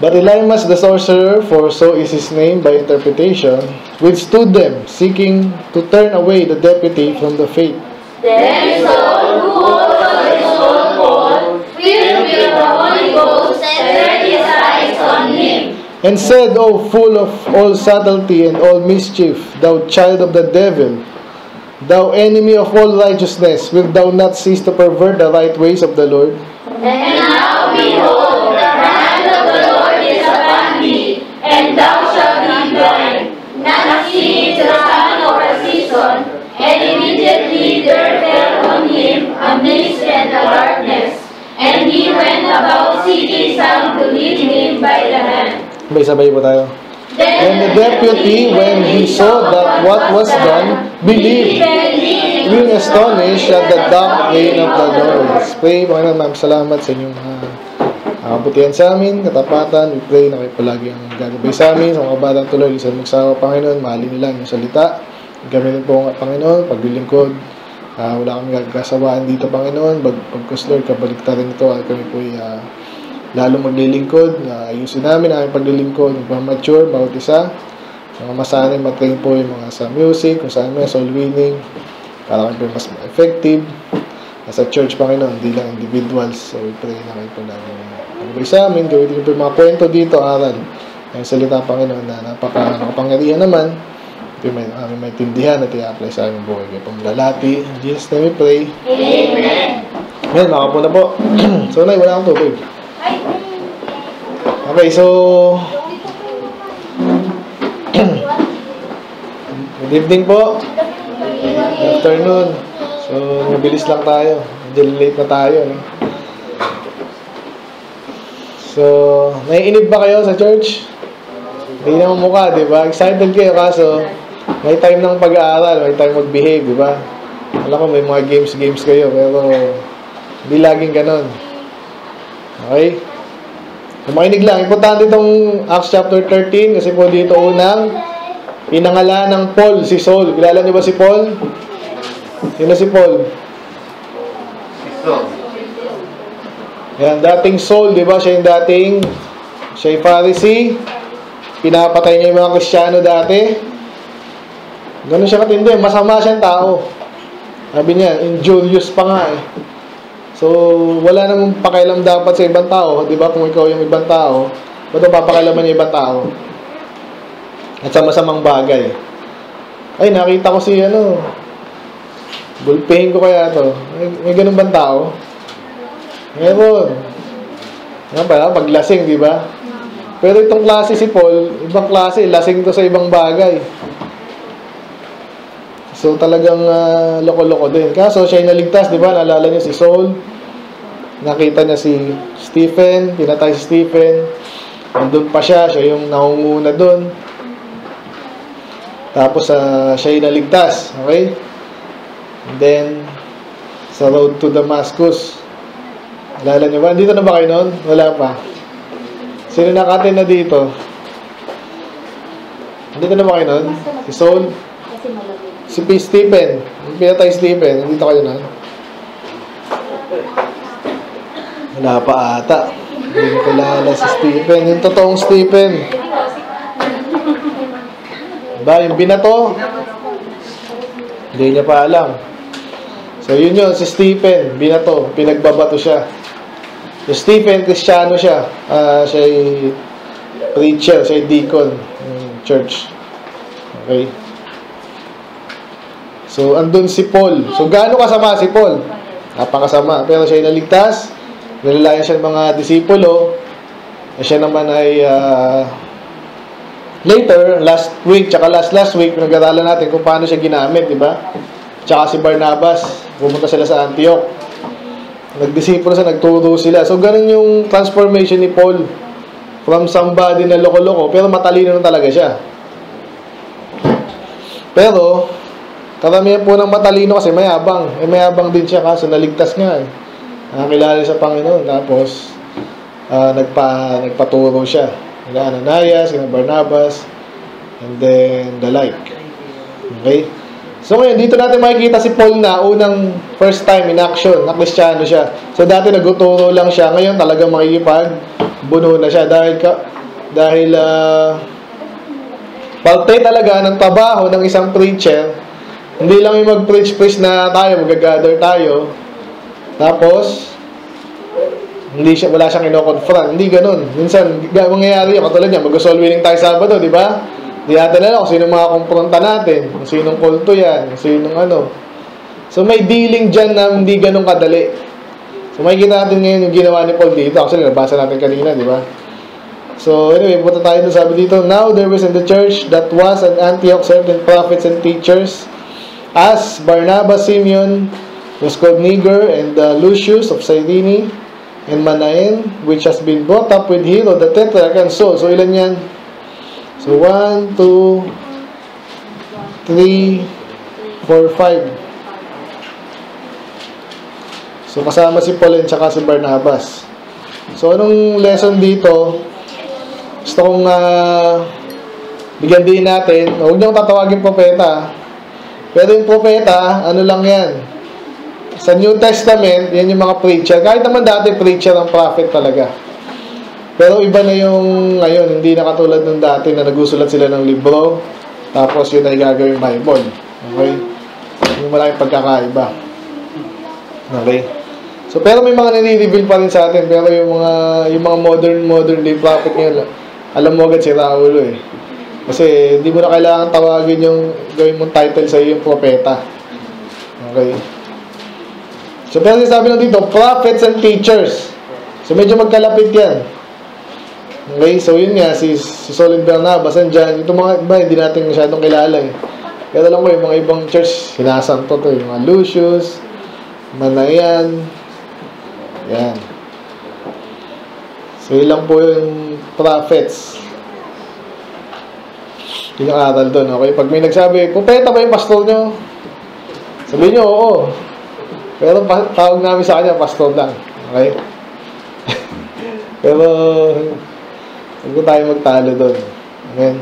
But Elymas the sorcerer, for so is his name by interpretation, withstood them, seeking to turn away the deputy from the faith. Then Saul, who also his own Paul, filled with the Holy Ghost, set his eyes on him. And said, O full of all subtlety and all mischief, thou child of the devil, thou enemy of all righteousness, wilt thou not cease to pervert the right ways of the Lord? And now behold, darkness, and he went about seeking some to lead him by the hand. Sabay-sabay po tayo. And the deputy, when he saw that what was done, believed, being astonished at the dark reign of the Lord. Let's pray, Panginoon, ma'am, salamat sa inyong uh, kabutihan sa amin, katapatan. We pray na kayo palagi ang gagabay sa amin, sa mga batang tuloy, isang magsawa, Panginoon, mahalin nila ang salita. Gamitin po ang Panginoon, paglilingkod. Uh, wala kami gagkasawaan dito, Panginoon. Pag, pagkos, Lord, kabaliktarin ito, at kami po uh, lalo maglilingkod. Uh, ayusin namin ang aming paglilingkod, magmamature, bawat isa. Mga masanay, matrain po yung mga sa music, kung saan may soul winning, para kami po mas effective. Nasa church, Panginoon, hindi lang individuals. So, we pray na kayo po namin. Ano sa amin, gawin niyo po yung mga kwento dito, aral. Ang salita, Panginoon, na napaka nakapangyarihan naman. May, aming may tindihan at i-apply sa aming buhay. Kaya pong lalati. In Jesus' name we pray. Amen. Ngayon, makapo na po. so, Nay, wala akong tubig. Okay, so... Good evening po. Good afternoon. So, mabilis lang tayo. Medyo late na tayo, no? So, naiinib ba kayo sa church? Hindi naman mukha, di ba? Excited kayo kaso may time ng pag-aaral, may time mag-behave, di ba? Alam ko may mga games-games kayo, pero hindi laging ganon. Okay? Kumakinig lang. Importante itong Acts chapter 13 kasi po dito unang pinangalan ng Paul, si Saul. Kilala niyo ba si Paul? Sino si Paul? Yan, dating Saul, di ba? Siya yung dating, siya yung Pharisee. Pinapatay niya yung mga Kristiyano dati. Ganun siya katindi. Masama siyang tao. Sabi niya, injurious pa nga eh. So, wala namang pakialam dapat sa ibang tao. Di ba? Kung ikaw yung ibang tao, ba't ang papakialaman yung ibang tao? At sa masamang bagay. Ay, nakita ko si ano, gulpihin ko kaya to. May, may ganun bang tao? Meron. Nga pala, paglasing, di ba? Pero itong klase si Paul, ibang klase, lasing to sa ibang bagay. So talagang uh, loko-loko din. Kaso siya ay naligtas, di ba? Naalala niyo si Saul. Nakita niya si Stephen, pinatay si Stephen. Nandun pa siya, siya yung nangunguna doon. Tapos uh, siya ay naligtas, okay? And then, sa road to Damascus, Alala niyo ba? Dito na ba kayo noon? Wala pa. Sino nakatin na dito? Dito na ba kayo noon? Si Saul? Si P. Stephen. Pinatay Stephen. Dito kayo noon? Wala pa ata. Hindi ko kilala si Stephen. Yung totoong Stephen. Ba, yung binato? Hindi niya pa alam. So, yun yun, si Stephen, binato, pinagbabato siya. Si Stephen, kristyano siya. Uh, siya ay preacher, siya ay deacon church. Okay? So, andun si Paul. So, gaano kasama si Paul? Napakasama. Pero siya ay naligtas. Nilalayan siya ng mga disipulo. Eh, siya naman ay uh, later, last week, tsaka last last week, pinag-aralan natin kung paano siya ginamit, di ba? Tsaka si Barnabas, pumunta sila sa Antioch. Nagdisipulo sila, nagturo sila. So, ganun yung transformation ni Paul from somebody na loko-loko, pero matalino na talaga siya. Pero, karamihan po ng matalino kasi mayabang. Eh, mayabang din siya kaso naligtas nga eh. Nakakilala sa Panginoon. Tapos, uh, nagpa, nagpaturo siya. Kina Ananias, kina Barnabas, and then the like. Okay? So ngayon, dito natin makikita si Paul na unang first time in action, na kristyano siya. So dati naguturo lang siya, ngayon talagang makikipag buno na siya dahil ka, dahil uh, parte talaga ng trabaho ng isang preacher hindi lang yung mag-preach-preach na tayo, mag-gather tayo, tapos, hindi siya, wala siyang ino-confront. Hindi ganun. Minsan, mangyayari yung katulad niya, mag-soul winning tayo Sabado, di ba? Di natin alam kung sino mga kumpronta natin, kung sinong kulto yan, kung sinong ano. So, may dealing dyan na hindi ganun kadali. So, makikita natin ngayon yung ginawa ni Paul dito. Actually, nabasa natin kanina, di ba? So, anyway, punta tayo doon sabi dito, Now there was in the church that was an Antioch certain prophets and teachers, as Barnabas Simeon was called Niger, and uh, Lucius of Cyrene, and Manaen, which has been brought up with Hero, the Tetrarch, and so. So, ilan yan? So, 1, 2, 3, 4, 5. So, kasama si Paul and saka si Barnabas. So, anong lesson dito? Gusto kong uh, bigyan din natin. Huwag niyong tatawagin propeta. Pero yung propeta, ano lang yan? Sa New Testament, yan yung mga preacher. Kahit naman dati preacher ang prophet talaga. Pero iba na yung ngayon, hindi na katulad ng dati na nagusulat sila ng libro, tapos yun ay gagawin Bible. Okay? Yung malaking pagkakaiba. Okay? So, pero may mga nare-reveal pa rin sa atin. Pero yung mga, yung mga modern, modern day prophet ngayon, alam mo agad si Raulo eh. Kasi, hindi mo na kailangan tawagin yung gawin mong title sa iyo yung propeta. Okay? So, pero sabi na dito, prophets and teachers. So, medyo magkalapit yan. Okay? So, yun nga, si, si Solid Bernabas, andyan. Ito mga iba, hindi natin masyadong kilala eh. Kaya alam mo, yung mga ibang church, sinasanto to. Yung mga Lucius, Manayan, yan. So, ilang po yung prophets. Yun yung aral doon, okay? Pag may nagsabi, pupeta ba yung pastor nyo? Sabihin nyo, oo. Pero tawag namin sa kanya, pastor lang. Okay? Pero, huwag tayo magtalo doon. Amen?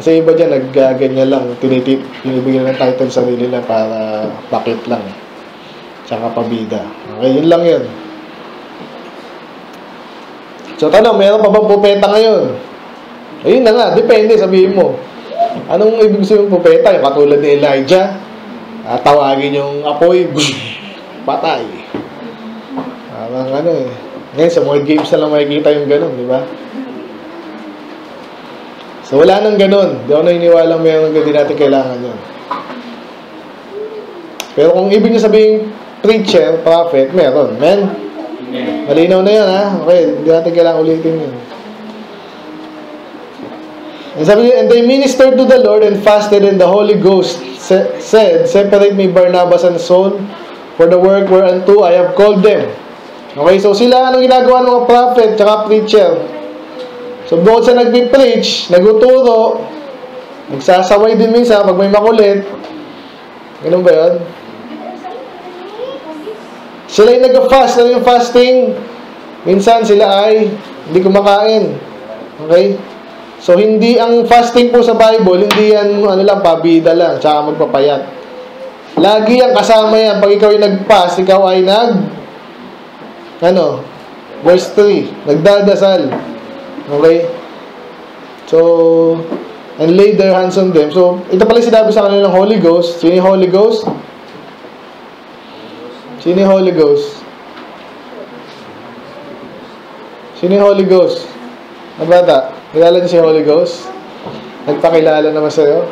Kasi iba dyan, naggaganyan lang. Tinitip, tinibigyan ng title sa sarili lang para bakit lang. Tsaka pabida. Okay, yun lang yun. So, tanong, meron pa bang pupeta ngayon? Ayun na nga, depende, sabihin mo. Anong ibig sabihin ng pupeta? Yung katulad ni Elijah, uh, tawagin yung apoy, patay. Parang ano eh. Ngayon, sa mga games na lang makikita yung ganun, di ba? So, wala nang ganun. Di ako naniniwala meron hindi natin kailangan yun. Pero kung ibig niyo sabihin preacher, prophet, meron. Men? Malinaw na yun, ha? Okay, hindi natin kailangan ulitin yun. Sabi niya, and they ministered to the Lord and fasted and the Holy Ghost said, Separate me Barnabas and Saul for the work whereunto I have called them. Okay, so sila, anong ginagawa ng mga prophet tsaka preacher? So, bukod sa nagpi-preach, naguturo, nagsasaway din minsan pag may makulit. Ganun ba yun? Sila yung nag-fast. Ano yung fasting? Minsan sila ay hindi kumakain. Okay? So, hindi ang fasting po sa Bible, hindi yan, ano lang, pabida lang, tsaka magpapayat. Lagi ang kasama yan. Pag ikaw yung nag-fast, ikaw ay nag, ano, verse 3, nagdadasal. Okay? So, and lay their hands on them. So, ito pala sinabi sa kanila ng Holy Ghost. Sino Holy Ghost? Sino Holy Ghost? Sino Holy Ghost? Na bata, kilala niyo si Holy Ghost? Nagpakilala naman sa'yo?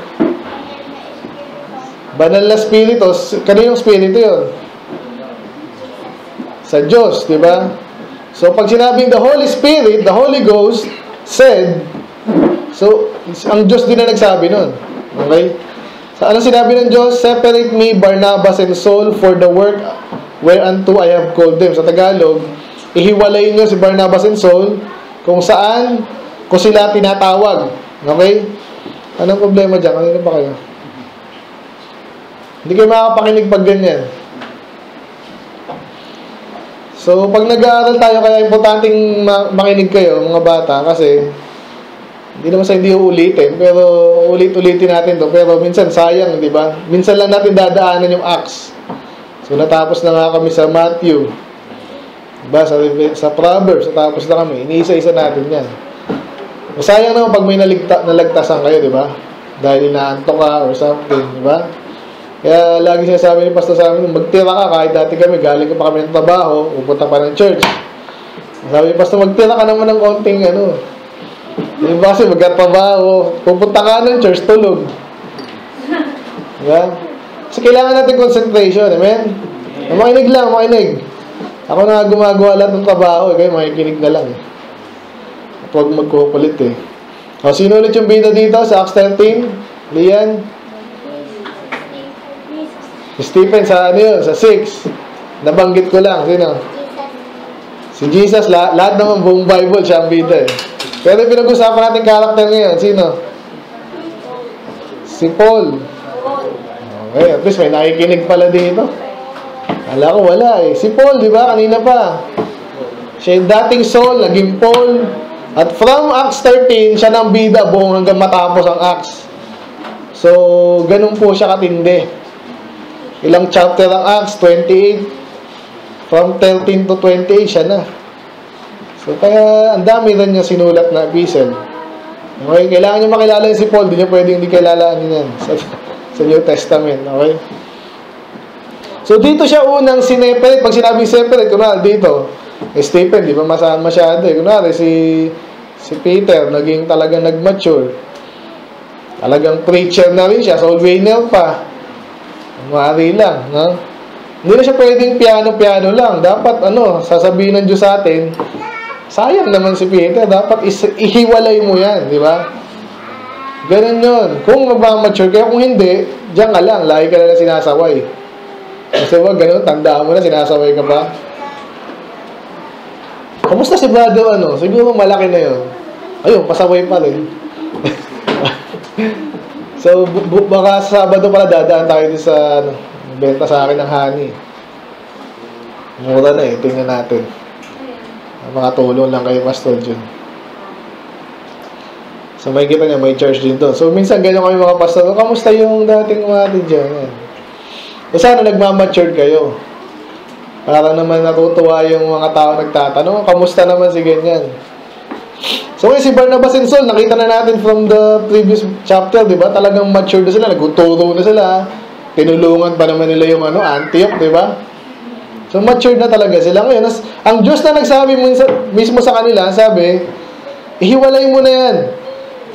Banal na spirito, kaninong spirito yun? Sa Diyos, di ba? So, pag sinabing the Holy Spirit, the Holy Ghost said, so, ang Diyos din na nagsabi nun. Okay? So, ano sinabi ng Diyos? Separate me, Barnabas and Saul, for the work whereunto I have called them. Sa Tagalog, ihiwalay nyo si Barnabas and Saul kung saan ko sila tinatawag. Okay? Anong problema dyan? Kanina ba kayo? Hindi kayo makakapakinig pag ganyan. So, pag nag-aaral tayo, kaya importanteng makinig kayo, mga bata, kasi hindi naman sa hindi uulitin, pero ulit-ulitin natin to. Pero minsan sayang, di ba? Minsan lang natin dadaanan yung acts. So, natapos na nga kami sa Matthew. Diba? Sa, sa Proverbs, tapos na kami, iniisa-isa natin yan. Masayang naman pag may naligta, nalagtasan kayo, di ba? Dahil inaantok ka or something, di ba? Kaya lagi sinasabi ni Pastor sa amin, magtira ka kahit dati kami, galing ka pa kami ng trabaho, pupunta pa ng church. Sabi ni Pastor, magtira ka naman ng konting ano. Di ba kasi magkatrabaho, pupunta ka ng church, tulog. Di ba? Kasi kailangan natin concentration, amen? Makinig lang, makinig. Ako na gumagawa lahat ng trabaho, eh, kayo makikinig na lang eh. Huwag magkukulit eh. O, sino ulit yung bida dito sa Acts 13? Lian? Stephen sa ano yun? Sa 6. Nabanggit ko lang. Sino? Si Jesus. La lahat naman buong Bible siya ang bida eh. Pero pinag-usapan natin karakter ngayon. Sino? Si Paul. Okay, at least may nakikinig pala dito. Ala ko, wala eh. Si Paul, di ba? Kanina pa. Siya yung dating Saul, naging Paul. At from Acts 13, siya nang bida buong hanggang matapos ang Acts. So, ganun po siya katindi. Ilang chapter ang Acts? 28. From 13 to 28, siya na. So, kaya ang dami rin niya sinulat na epistle. Okay, kailangan niyo makilala si Paul. Hindi niyo pwedeng hindi kailalaan yan sa, sa New Testament. Okay? So, dito siya unang sineperate. Pag sinabing separate, kunwari dito, eh, Stephen, di ba masahan masyado eh. Kunwari, si, si Peter, naging talagang nag-mature. Talagang preacher na rin siya. Soul winner pa. Mari lang, no? Hindi na siya pwedeng piano-piano lang. Dapat, ano, sasabihin ng Diyos sa atin, sayang naman si Peter. Dapat ihiwalay mo yan, di ba? Ganun yun. Kung magmamature kaya kung hindi, diyan ka lang. Lagi ka lang sinasaway. Kasi wag ganun, tandaan mo na, sinasaway ka pa. Kamusta si brother, ano? Siguro malaki na yun. Ayun, pasaway pa rin. so, bu- bu- baka sa Sabado pala dadaan tayo din sa, ano, benta sa akin ng honey. Mura na eh, tingnan natin. Mga tulong lang kay Pastor Jun. So, may kita niya, may church din doon. So, minsan ganyan kami mga pastor, "Oh, kamusta yung dating mga atin dyan? Yan. E sana nagmamature kayo. Para naman natutuwa yung mga tao nagtatanong, kamusta naman si ganyan? So ngayon si Barnabas and Saul, nakita na natin from the previous chapter, di ba? Talagang mature na sila, nagtuturo na sila. Tinulungan pa naman nila yung ano, Antioch, di ba? So mature na talaga sila. Ngayon, as- ang Diyos na nagsabi mo sa, mismo sa kanila, sabi, ihiwalay mo na yan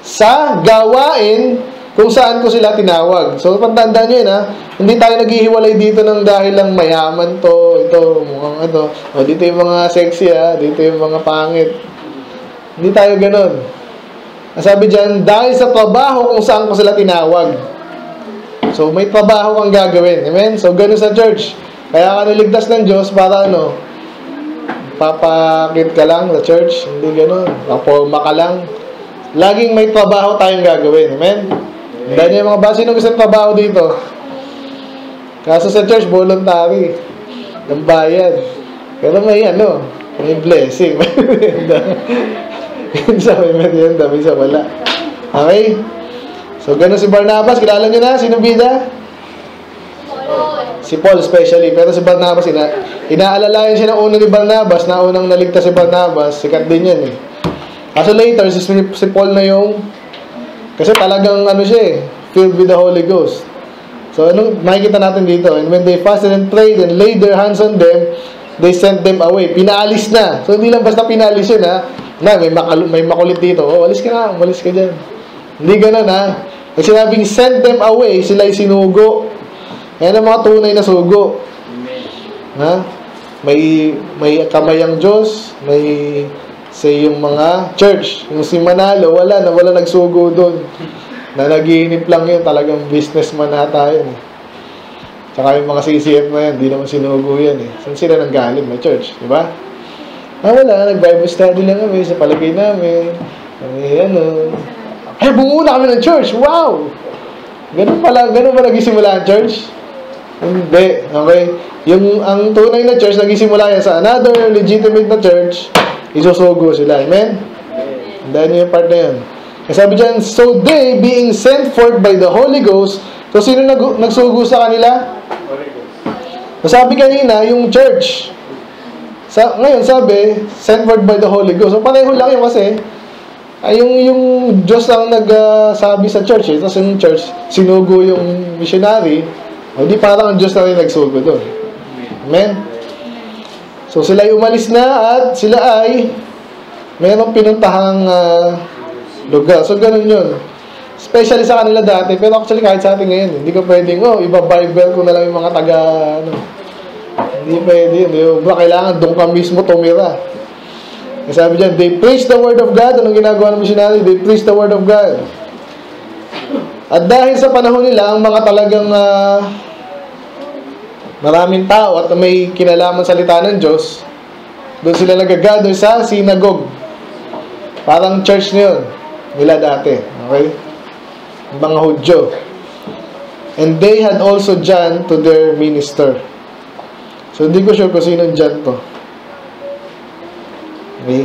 sa gawain kung saan ko sila tinawag. So, pagtandaan nyo yun, ha? Hindi tayo naghihiwalay dito ng dahil lang mayaman to, ito, mukhang ano. O, dito yung mga sexy, ha? Dito yung mga pangit. Hindi tayo ganun. Ang sabi dyan, dahil sa trabaho kung saan ko sila tinawag. So, may trabaho kang gagawin. Amen? So, ganun sa church. Kaya ka niligtas ng Diyos para ano, papakit ka lang sa church. Hindi ganun. Paporma ka lang. Laging may trabaho tayong gagawin. Amen? Dahil yung mga ba, sino gusto trabaho dito? Kaso sa church, voluntary. Ng bayad. Pero may ano, may blessing. Minsan may merienda, minsan wala. Okay? So, ganun si Barnabas. Kilala nyo na? Sino bida? Si Paul especially. Pero si Barnabas, ina inaalalayan siya ng una ni Barnabas na unang naligtas si Barnabas. Sikat din yan eh. Kaso later, si, si Paul na yung kasi talagang ano siya eh, filled with the Holy Ghost. So anong makikita natin dito? And when they fasted and prayed and laid their hands on them, they sent them away. Pinaalis na. So hindi lang basta pinaalis yun ha. Na, may, makal may makulit dito. Oh, alis ka na, umalis ka dyan. Hindi ganun ha. Pag sinabing send them away, sila ay sinugo. Yan ang mga tunay na sugo. Ha? May may kamay ang Diyos, may say yung mga church. Yung si Manalo, wala na, wala nagsugo doon. Na nagiinip lang yun, talagang businessman na tayo. Tsaka yung mga CCF na yan, di naman sinugo yan eh. Saan sila nang galing? May church, di ba? Ah, wala, nag-Bible study lang kami sa palagay namin. Kami, ano. Ay, bumuna kami ng church! Wow! Ganun pala, ganun ba nagsimula ang church? Hindi. Okay? Yung, ang tunay na church, nagsimula yan sa another legitimate na church, isusugo sila. Amen? Dahil niyo yung part na yun. Kasi sabi dyan, so they being sent forth by the Holy Ghost, so sino nag nagsugo sa kanila? So sabi kanina, yung church. Sa, ngayon, sabi, sent forth by the Holy Ghost. So, pareho lang yun kasi, ay yung, yung Diyos lang nagsabi sa church eh. Tapos yung church, sinugo yung missionary. O di parang ang Diyos na rin nagsugo doon. Amen? So, sila ay umalis na at sila ay mayroong pinuntahang ah, lugar. So, ganun yun. Especially sa kanila dati, pero actually kahit sa atin ngayon, hindi ko pwedeng, oh, iba Bible ko na lang yung mga taga, ano, hindi pwede yun. Yung ba, kailangan doon ka mismo tumira. Kasi sabi dyan, they preach the word of God. Anong ginagawa ng missionary? They preach the word of God. At dahil sa panahon nila, ang mga talagang ah, maraming tao at may kinalaman salita ng Diyos, doon sila nag-gather sa synagogue. Parang church na yun. Nila dati. Okay? Ang mga Hudyo. And they had also John to their minister. So, hindi ko sure kung sino John to. Okay?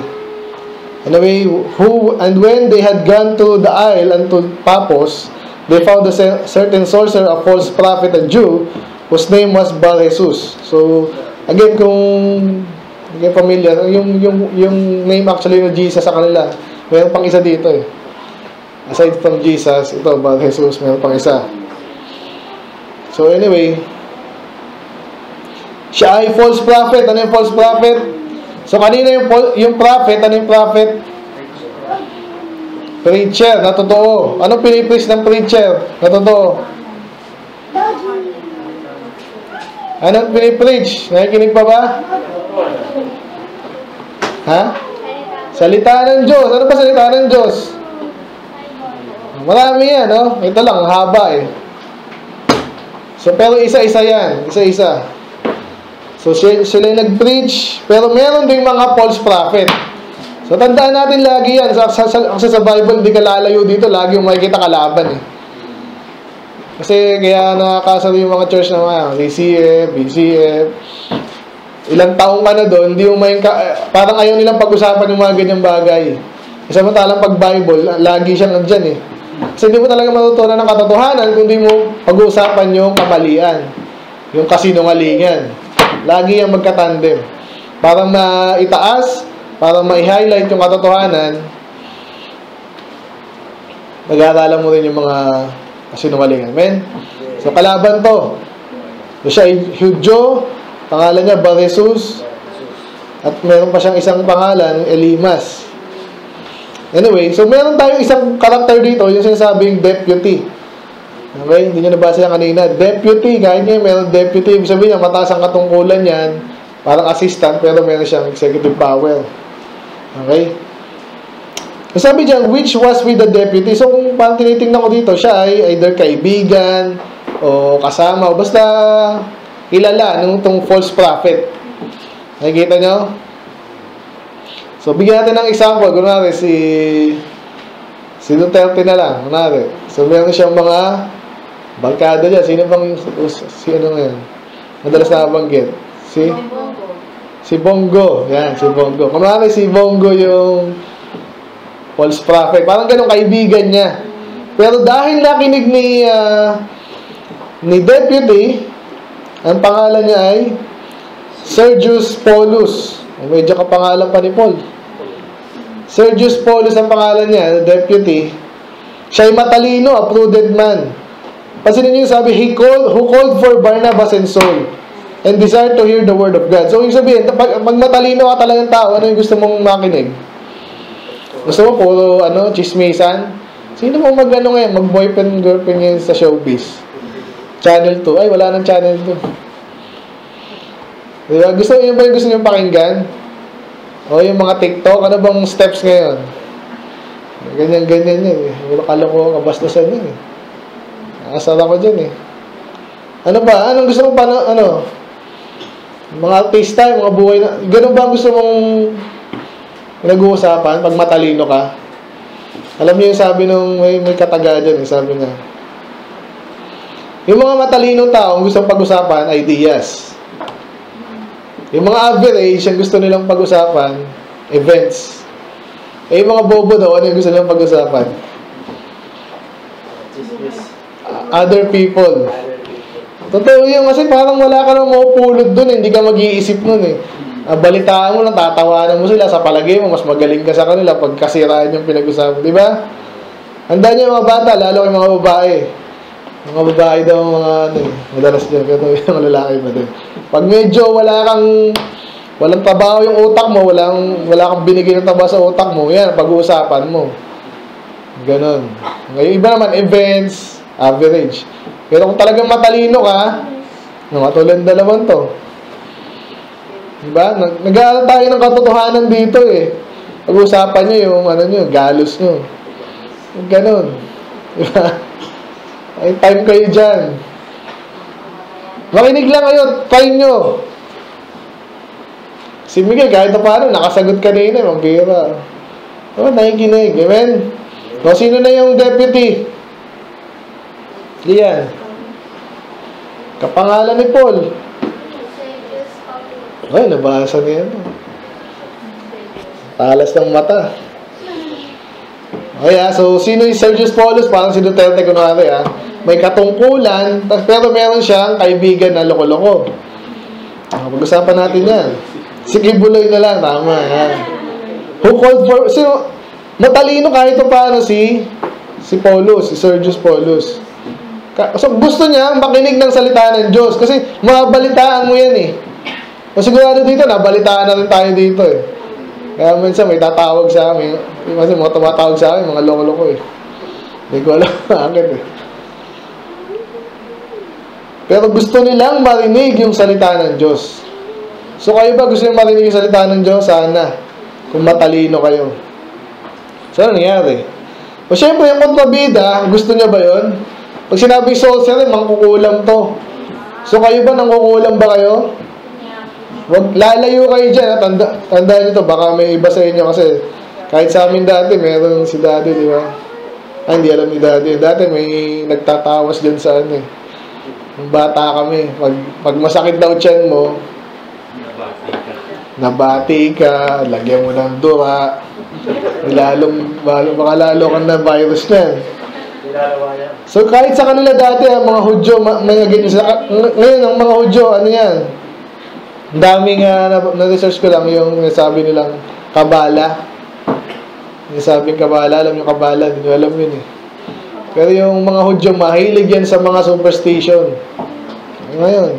Anyway, who, and when they had gone to the isle and to Paphos, they found a cer- certain sorcerer, a false prophet, a Jew, whose name was Bar Jesus. So, again, kung hindi familiar, yung, yung, yung name actually ng Jesus sa kanila, mayroon pang isa dito eh. Aside from Jesus, ito, Bar Jesus, mayroon pang isa. So, anyway, siya ay false prophet. Ano yung false prophet? So, kanina yung, yung prophet, ano yung prophet? Preacher, na totoo. Anong pinipreach ng preacher? Na totoo. Anong pinipreach? Nakikinig pa ba? Ha? Salita ng Diyos. Ano ba salita ng Diyos? Marami yan, no? Ito lang, ang haba eh. So, pero isa-isa yan. Isa-isa. So, sila, sila yung nag-preach, pero meron ding mga false prophet. So, tandaan natin lagi yan. Sa, sa, sa, sa Bible, hindi ka lalayo dito. Lagi yung makikita kalaban eh. Kasi kaya nakakasalo yung mga church na mga DCF, BCF. Ilang taong ka na doon, hindi mo may ka, parang ayaw nilang pag-usapan yung mga ganyang bagay. Kasi samantalang pag Bible, lagi siyang nandyan eh. Kasi hindi mo talaga matutunan ng katotohanan kung hindi mo pag-uusapan yung kamalian, yung kasinungalingan. Lagi yung magkatandem. Para maitaas, para ma-highlight yung katotohanan, nag-aaralan mo rin yung mga kasinungalingan. Amen? So, kalaban to. So, siya ay Hudyo, pangalan niya Bar Jesus, at meron pa siyang isang pangalan, Elimas. Anyway, so meron tayong isang karakter dito, yung sinasabing deputy. Okay, hindi nyo nabasa yan kanina. Deputy, kahit nga meron deputy, ibig sabihin niya, mataas ang katungkulan yan, parang assistant, pero meron siyang executive power. Okay? Sabi dyan, which was with the deputy. So kung parang tinitingnan ko dito, siya ay either kaibigan, o kasama, o basta kilala nung tong false prophet. Nakikita nyo? So, bigyan natin ng example. Kunwari, si si Duterte na lang. Kunwari. So, meron siyang mga barkada dyan. Sino bang, si ano ngayon? Madalas na nabanggit. Si? Si Bongo. Yan, si Bongo. Kunwari, si Bongo yung false prophet. Parang ganun kaibigan niya. Pero dahil nakinig ni ah, ni deputy, ang pangalan niya ay Sergius Paulus. Medyo kapangalan pa ni Paul. Sergius Paulus ang pangalan niya, deputy. Siya ay matalino, a prudent man. Ninyo yung sabi, he called, who called for Barnabas and Saul and desired to hear the word of God. So, yung sabihin, pag, pag matalino ka talagang tao, ano yung gusto mong makinig? Gusto mo puro, ano, chismisan? Sino mo mag, ano ngayon, mag-boyfriend, girlfriend ngayon sa showbiz? Channel 2. Ay, wala nang channel 2. Diba? Gusto niyo ba yung gusto niyo pakinggan? O yung mga TikTok, ano bang steps ngayon? Ganyan-ganyan yan eh. Wala kaloko, kabastusan yan eh. Nakasal ako dyan eh. Ano ba? Anong gusto mo pa na, ano? Mga yung mga buhay na, ganun ba gusto mong nag-uusapan pag matalino ka? Alam niyo yung sabi nung may, may kataga dyan eh, sabi niya. Yung mga matalino tao, ang gusto pag-usapan, ideas. Yung mga average, ang gusto nilang pag-usapan, events. Eh, yung mga bobo daw, ano yung gusto nilang pag-usapan? Uh, other people. Totoo yun, kasi parang wala ka nang mapupulot dun, eh. hindi ka mag-iisip nun eh. Balitaan mo lang, tatawanan mo sila, sa palagay mo, mas magaling ka sa kanila pag kasiraan yung pinag-usapan. Di ba? Handa niyo mga bata, lalo yung mga babae. Mga babae daw mga ano eh, madalas din, pero yung lalaki pa din. Pag medyo wala kang, walang trabaho yung utak mo, walang, wala kang binigay ng trabaho sa utak mo, yan, pag-uusapan mo. Ganon. Ngayon, iba naman, events, average. Pero kung talagang matalino ka, no, katulad ng dalawang to, diba? Nag- Nag-aaral tayo ng katotohanan dito eh. Pag-usapan nyo yung, ano nyo, galos nyo. Ganon. Diba? Ay, time kayo dyan. Makinig lang kayo, try nyo. Si Miguel, kahit na paano, nakasagot kanina, mambira. Oh, nakikinig. Amen? O, sino na yung deputy? Diyan. Kapangalan ni Paul. Ay, nabasa niya ito. Talas ng mata. Okay, ah, so sino yung Sergius Paulus? Parang si Duterte kunwari, ah. May katungkulan, pero meron siyang kaibigan na loko-loko. Ah, Pag-usapan natin yan. Si Kibuloy na lang, tama. Yan. Who called for... Sino, matalino kahit pa paano si si Paulus, si Sergius Paulus. So gusto niya makinig ng salita ng Diyos kasi mabalitaan mo yan eh. O sigurado dito, nabalitaan na rin tayo dito eh. Kaya minsan may tatawag sa amin, kasi mga tumatawag sa amin, mga loko-loko eh. Hindi ko alam bakit eh. Pero gusto nilang marinig yung salita ng Diyos. So kayo ba gusto niyo marinig yung salita ng Diyos? Sana. Kung matalino kayo. So ano nangyari? O syempre, yung kontrabida, gusto niya ba yon? Pag sinabing sorcerer, mangkukulam to. So kayo ba, nangkukulam ba kayo? Wag, lalayo kayo dyan. Ha? Tanda, tandaan nyo to, baka may iba sa inyo kasi kahit sa amin dati, meron si daddy, di ba? Ay, hindi alam ni daddy. Dati may nagtatawas dyan sa ano eh. Nung bata kami, pag, pag masakit daw tiyan mo, nabati ka, lagyan mo ng dura, lalong, lalo, baka lalo kang na virus niyan. So kahit sa kanila dati, ang mga Hudyo, ma- mga ganyan, sa, ng- ngayon ang mga Hudyo, ano yan? Ang daming uh, na, na-research ko lang yung sabi nilang kabala. Yung sabing kabala, alam yung kabala, hindi nyo alam yun eh. Pero yung mga Hudyo, mahilig yan sa mga superstition. Ngayon,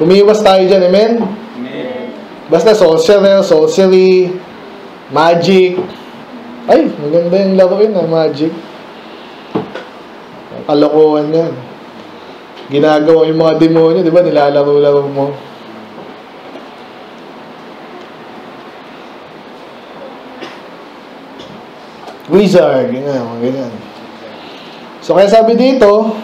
umiwas tayo dyan, amen? Basta sorcerer, sorcery, magic. Ay, maganda yung laro yun, ah, magic. Kalokohan yan. Ginagawa yung mga demonyo, di ba? Nilalaro-laro mo. Wizard, ganyan, mga ganyan. So, kaya sabi dito,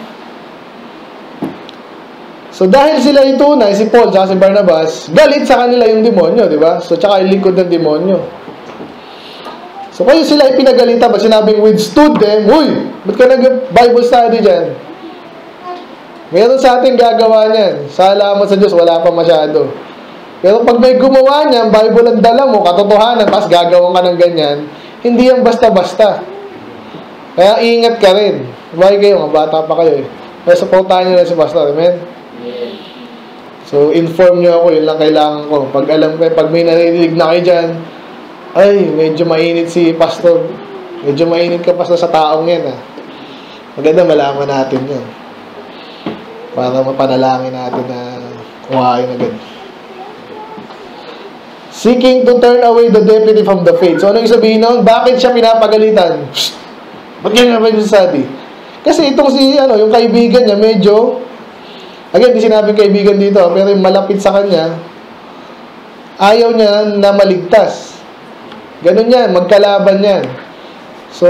So dahil sila yung tunay, si Paul at si Barnabas, galit sa kanila yung demonyo, di ba? So tsaka yung lingkod ng demonyo. So kayo sila ipinagalitan, pag sinabing withstood them, Uy, ba't ka nag-Bible study dyan? Meron sa atin gagawa niyan. Salamat sa Diyos, wala pa masyado. Pero pag may gumawa niyan, Bible ang dala mo, katotohanan, tapos gagawin ka ng ganyan, hindi yan basta-basta. Kaya ingat ka rin. Bakit kayo, mga bata pa kayo eh. Kaya supportahan nyo na si Pastor, amen? So, inform nyo ako, yun lang kailangan ko. Pag alam ko, pag may narinig na kayo dyan, ay, medyo mainit si pastor. Medyo mainit ka pastor sa taong yan, ah. Maganda malaman natin yun. Para mapanalangin natin na kuhain agad. Seeking to turn away the deputy from the faith. So, ano yung sabihin nun? Bakit siya pinapagalitan? Shh! Ba't ganyan naman yung sabi? Kasi itong si, ano, yung kaibigan niya, medyo Again, di sinabing kaibigan dito, pero yung malapit sa kanya, ayaw niya na maligtas. Ganun yan, magkalaban yan. So,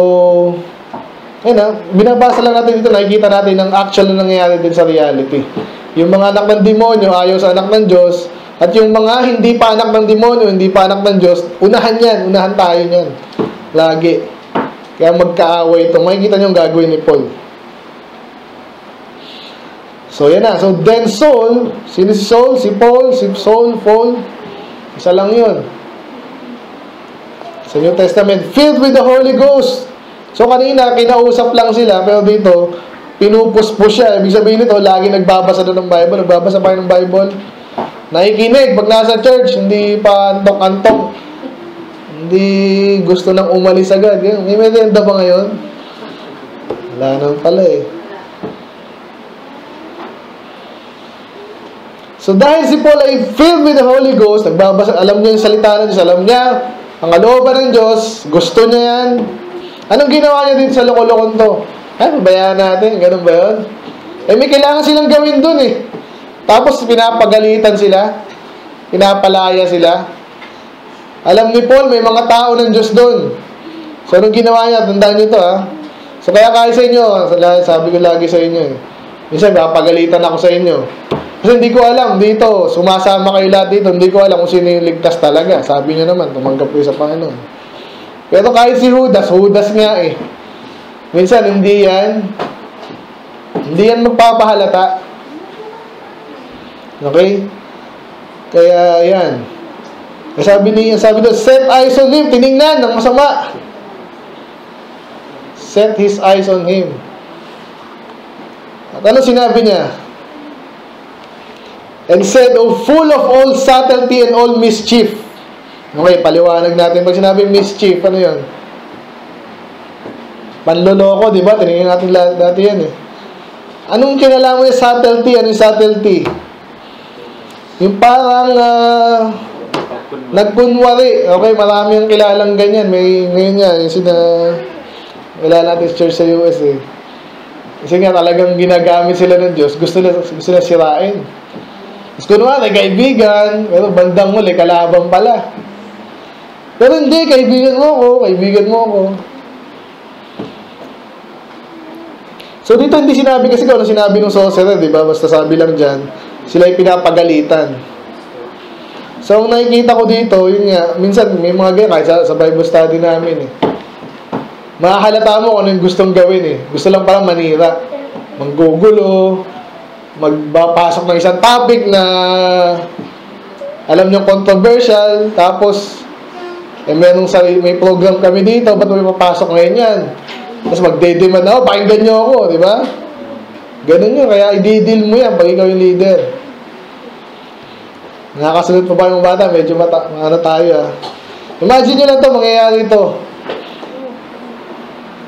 yun na, binabasa lang natin dito, nakikita natin ang actual na nangyayari din sa reality. Yung mga anak ng demonyo, ayaw sa anak ng Diyos, at yung mga hindi pa anak ng demonyo, hindi pa anak ng Diyos, unahan yan, unahan tayo yan. Lagi. Kaya magkaaway ito. Makikita nyo yung gagawin ni Paul. So, yan na. So, then Saul, si Saul? Si Paul, si Saul, Paul. Isa lang yun. Sa New Testament, filled with the Holy Ghost. So, kanina, kinausap lang sila, pero dito, pinupuspos siya. Ibig sabihin nito, lagi nagbabasa na ng Bible. Nagbabasa pa ng Bible. nakikinig pag nasa church, hindi pa antok-antok. Hindi gusto nang umalis agad. May merienda ba ngayon? Wala naman pala eh. So dahil si Paul ay filled with the Holy Ghost, nagbabasa, alam niya yung salita ng Diyos, alam niya ang kalooban ng Diyos, gusto niya yan. Anong ginawa niya din sa lokolokon to? Ay, pabayaan natin, ganun ba yun? Eh, may kailangan silang gawin dun eh. Tapos pinapagalitan sila, pinapalaya sila. Alam ni Paul, may mga tao ng Diyos dun. So, anong ginawa niya? Tandaan niyo to ha. So, kaya kahit sa inyo, sabi ko lagi sa inyo eh. Minsan, papagalitan ako sa inyo. Kasi hindi ko alam dito, sumasama kayo lahat dito, hindi ko alam kung sino yung ligtas talaga. Sabi niyo naman, tumanggap ko sa Panginoon. Pero kahit si Judas, Judas nga eh. Minsan, hindi yan, hindi yan magpapahalata. Okay? Kaya, yan. Sabi ni, sabi doon, set eyes on him, tiningnan ng masama. Set his eyes on him. At ano sinabi niya? And said, oh, full of all subtlety and all mischief. Okay, paliwanag natin. Pag sinabi mischief, ano yun? Panloloko, di ba? Tinignan natin dati yan eh. Anong kinalaman yung subtlety? Ano yung subtlety? Yung parang uh, nagkunwari. Okay, marami ang kilalang ganyan. May ngayon nga, yung sina kilala natin church sa US eh. Kasi nga talagang ginagamit sila ng Diyos. Gusto na, gusto na sirain. Naman, ay kaibigan, pero bandang muli, kalaban pala. Pero hindi, kaibigan mo ako, kaibigan mo ako. So dito hindi sinabi kasi kung ano sinabi ng sorcerer, di ba? Basta sabi lang dyan, sila ay pinapagalitan. So ang nakikita ko dito, yun nga, minsan may mga ganyan, kahit sa, sa Bible study namin eh. Makahalata mo kung ano yung gustong gawin eh. Gusto lang parang manira. Manggugulo, magpapasok ng isang topic na alam nyo controversial, tapos eh, merong sa, may program kami dito, ba't may papasok ngayon yan? Tapos magde-demand ako, pakinggan nyo ako, di ba? Ganun yun, kaya i-deal mo yan pag ikaw yung leader. Nakakasunod pa ba yung bata? Medyo mata, ano tayo ah. Imagine nyo lang to, mangyayari to.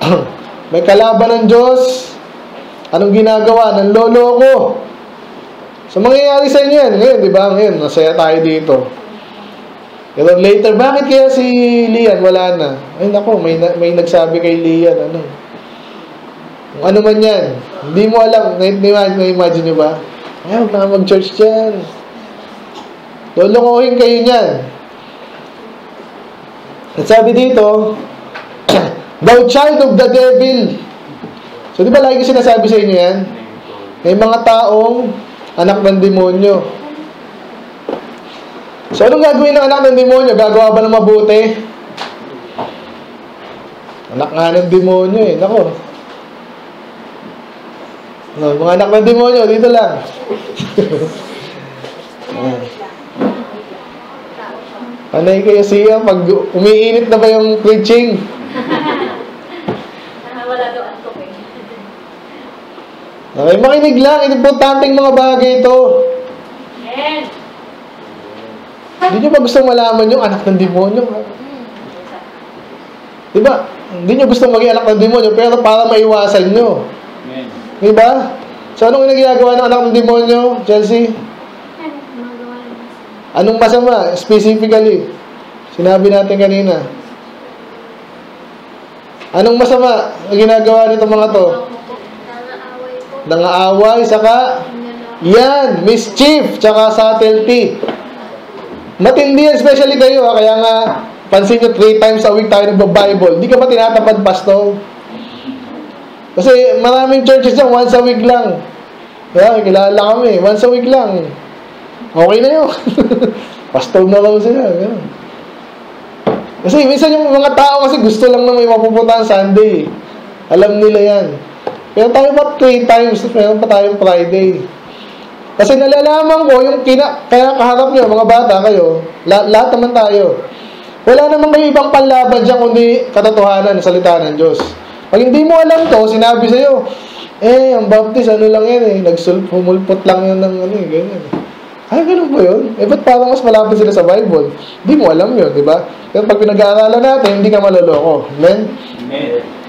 may kalaban ng Diyos, Anong ginagawa ng lolo ko? So, mangyayari sa inyo yan. Ngayon, di ba? Ngayon, nasaya tayo dito. Pero later, bakit kaya si Lian wala na? Ay, nako, may, may nagsabi kay Lian, ano? Kung ano man yan. Hindi mo alam. Na-imagine nyo ba? Ay, huwag na mag-church dyan. Lolokohin kayo niyan. At sabi dito, Thou child of the devil, So, di ba lagi ko sinasabi sa inyo yan? May mga taong anak ng demonyo. So, anong gagawin ng anak ng demonyo? Gagawa ba ng mabuti? Anak nga ng demonyo eh. Nako. No, mga anak ng demonyo, dito lang. Panay kayo siya pag umiinit na ba yung preaching? Okay, makinig lang. Importanteng mga bagay ito. Yes. Hindi nyo ba gusto malaman yung anak ng demonyo? Di ba? Hindi nyo gusto maging anak ng demonyo, pero para maiwasan nyo. Di ba? So, anong ginagawa ng anak ng demonyo, Chelsea? Anong masama? Specifically. Sinabi natin kanina. Anong masama ang ginagawa nito mga to? Nangaaway, saka yan, mischief, tsaka subtlety. Matindi yan, especially kayo, ha? kaya nga, pansin nyo, three times a week tayo nagba-Bible. Hindi ka ba tinatapad, pastor? Kasi maraming churches dyan, once a week lang. Kaya, kilala kami, once a week lang. Okay na yun. pastor na lang sila. Ganun. Kasi minsan yung mga tao kasi gusto lang na may mapupuntahan Sunday. Alam nila yan. Meron tayo pa three times, meron pa tayong Friday. Kasi nalalaman ko, yung kina, kaya kaharap nyo, mga bata kayo, la, lahat naman tayo. Wala naman kayo ibang panlaban dyan kundi katotohanan, salita ng Diyos. Pag hindi mo alam to, sinabi sa'yo, eh, ang baptist, ano lang yan eh, nagsul, humulpot lang yan ng ano eh, ganyan. Ay, ganun po yun? Eh, ba't parang mas malapit sila sa Bible? Hindi mo alam yun, di ba? Pero pag pinag-aaralan natin, hindi ka maloloko. Amen? Amen.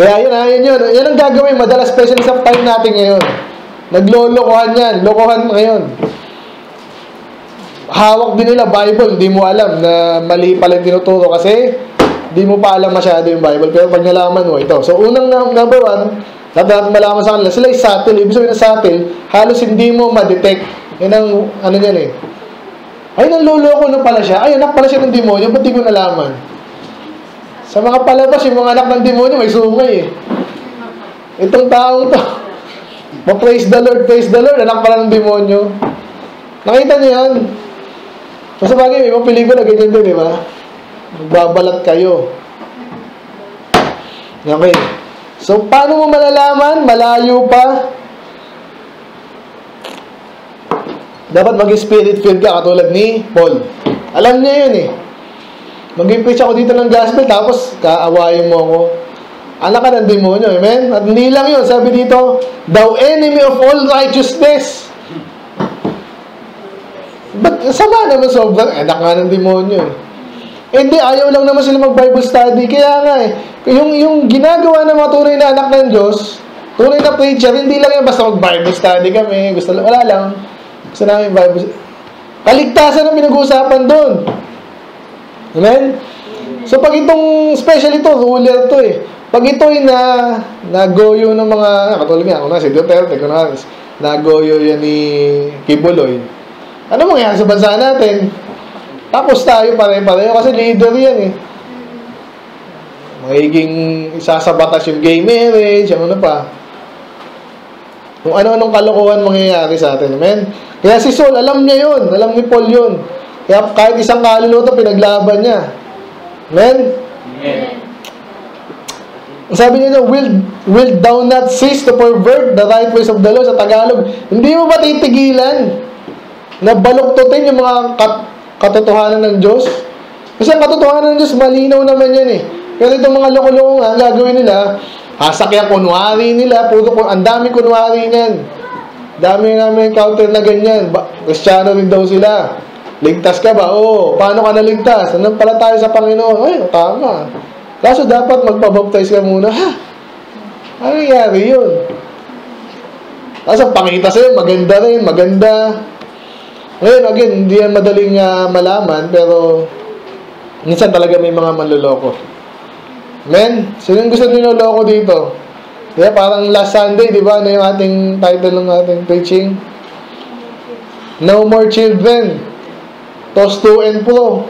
Kaya yun, ah, yun. Yan ang gagawin, madalas, especially sa time natin ngayon. Naglolokohan yan. Lokohan ngayon. Hawak din nila Bible, di mo alam na mali pala yung tinuturo kasi di mo pa alam masyado yung Bible. Pero pag nalaman mo ito. So, unang na- number one, dapat malaman sa kanila, sila yung subtle. Ibig sabihin ng subtle, halos hindi mo ma-detect. Yan ang, ano yan eh. Ay, nanloloko na pala siya. Ay, anak pala siya ng demonyo. Ba't di ko nalaman? Sa mga palabas, yung mga anak ng demonyo, may sungay eh. Itong taong to, ma-praise the Lord, praise the Lord, anak pala ng demonyo. Nakita niyo yan? Mas bagay, may mga pelikula, ganyan din, di ba? Magbabalat kayo. Okay. So, paano mo malalaman? Malayo pa. Dapat mag-spirit filled ka, katulad ni Paul. Alam niya yun eh. Mag-preach ako dito ng gospel, tapos kaawayin mo ako. Anak ka ng demonyo, amen? At hindi lang yun, sabi dito, Thou enemy of all righteousness. Ba't sama naman sobrang anak nga ng demonyo. Eh, Hindi, ayaw lang naman sila mag-Bible study. Kaya nga eh, yung, yung ginagawa ng mga tunay na anak ng Diyos, tunay na preacher, hindi lang yan basta mag-Bible study kami. Gusto lang, wala lang. Gusto namin Bible Kaligtasan ang pinag-uusapan doon. Amen? So pag itong, special ito, ruler to eh. Pag ito'y na, nagoyo ng mga, katulad nga, ako na, si Duterte, kung na, nagoyo yan ni Kibuloy. Ano mangyayari sa bansa natin? Tapos tayo pare-pareho kasi leader yan eh. Magiging isa sa batas yung gay marriage, ano na pa. Kung ano-anong kalokohan mangyayari sa atin. Amen? Kaya si Saul, alam niya yun. Alam ni Paul yun. Kaya kahit isang kaluluwa to, pinaglaban niya. Amen? Amen. Sabi niya na, will, will thou not cease to pervert the right ways of the Lord sa Tagalog? Hindi mo ba titigilan na baluktutin yung mga kat, katotohanan ng Diyos? Kasi ang katotohanan ng Diyos, malinaw naman yan eh. Pero itong mga loko-loko nga, ang gagawin nila, hasakyan kunwari nila, puro ang dami kunwari niyan. Dami namin encounter na ganyan. Ba, Kristiyano rin daw sila. Ligtas ka ba? Oo. Paano ka naligtas? Anong pala tayo sa Panginoon? Ay, tama. Kaso dapat magpabaptize ka muna. Ha? Ano nangyari yun? Kaso pakita sa'yo, maganda rin, maganda. Ngayon, again, hindi yan madaling ah, malaman, pero minsan talaga may mga manloloko. Men, sino gusto niloloko dito? Kaya parang last Sunday, di ba, ano yung ating title ng ating preaching? No more children. TOS 2 and Pro.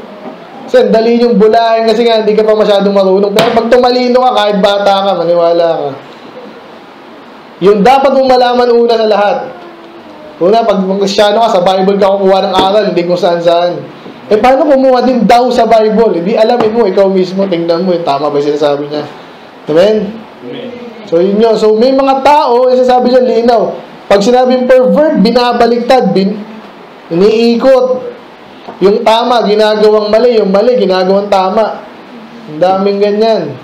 Kasi dali yung bulahin kasi nga hindi ka pa masyadong marunong. Pero pag tumalino ka, kahit bata ka, maniwala ka. Yung dapat mong malaman una sa lahat. Una, pag kristyano ka, sa Bible ka kukuha ng aral, hindi kung saan saan. Eh, paano kumuha din daw sa Bible? Hindi alamin mo, ikaw mismo, tingnan mo, yung tama ba yung sinasabi niya. Amen? Amen. So, yun yun. So, may mga tao, yung sinasabi niya, linaw. Pag sinabing pervert, binabaliktad, bin, iniikot. Yung tama, ginagawang mali. Yung mali, ginagawang tama. Ang daming ganyan.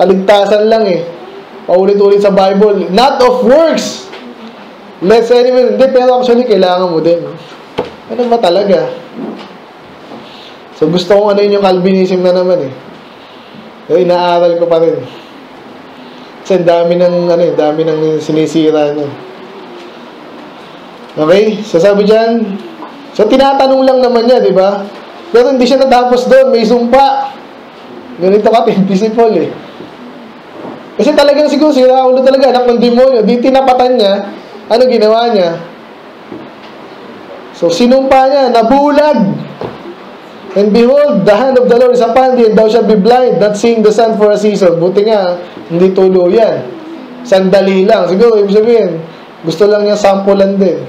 Kaligtasan lang eh. Paulit-ulit sa Bible. Not of works. Let's anyway. Hindi, pero actually, kailangan mo din. Ano ba talaga? So, gusto kong ano yun yung Calvinism na naman eh. Pero inaaral ko pa rin. Kasi dami ng, ano eh, dami ng sinisira niya. Okay? So, sabi dyan, so, tinatanong lang naman niya, di ba? Pero hindi siya natapos doon, may sumpa. Ganito ka, si Paul eh. Kasi talagang siguro si Raulo talaga, anak ng demonyo, di tinapatan niya, ano ginawa niya? So, sinumpa niya, nabulag. And behold, the hand of the Lord is upon thee, and thou shalt be blind, not seeing the sun for a season. Buti nga, hindi tuluyan. Sandali lang. Siguro, ibig sabihin, gusto lang niya sampulan din.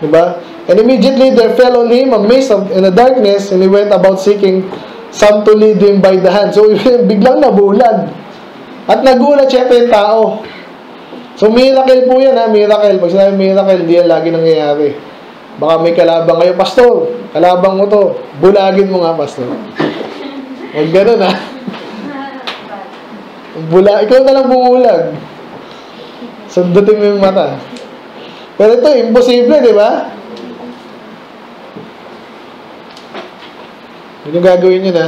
Diba? And immediately there fell on him a mist of, in the darkness, and he went about seeking some to lead him by the hand. So, biglang nabulag. At nagulat syempre yung tao. So, miracle po yan ha, miracle. Pag sinabi miracle, hindi yan lagi nangyayari. Baka may kalabang kayo, Pastor, kalabang mo to. Bulagin mo nga, Pastor. Huwag ganun ha. Bula, ikaw na lang bumulag. Sundutin mo yung mata. Pero ito, imposible, di ba? Yun yung gagawin nyo na.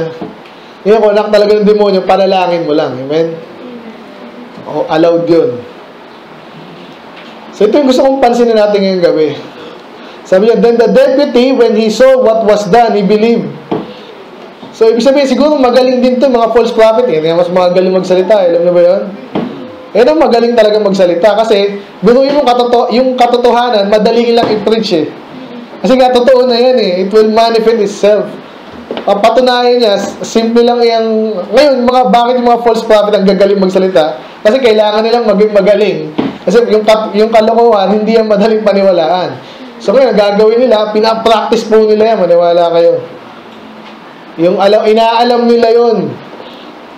Ngayon, kung anak talaga ng demonyo, panalangin mo lang. Amen? O, allowed yun. So, ito yung gusto kong pansinin natin ngayong gabi. Sabi niya, Then the deputy, when he saw what was done, he believed. So, ibig sabihin, siguro magaling din to mga false prophet. Eh. Mas magaling magsalita. Eh. Alam niyo ba yun? Eh, no, magaling talaga magsalita. Kasi, biruin mo katoto yung katotohanan, madali lang i-preach eh. Kasi nga, totoo na yan eh. It will manifest itself. Ang patunayan niya, simple lang yung... Ngayon, mga, bakit yung mga false prophet ang gagaling magsalita? Kasi kailangan nilang maging magaling. Kasi yung, yung kalokohan, hindi yan madaling paniwalaan. So ngayon, gagawin nila, pinapractice po nila yan, maniwala kayo. Yung alam, inaalam nila yon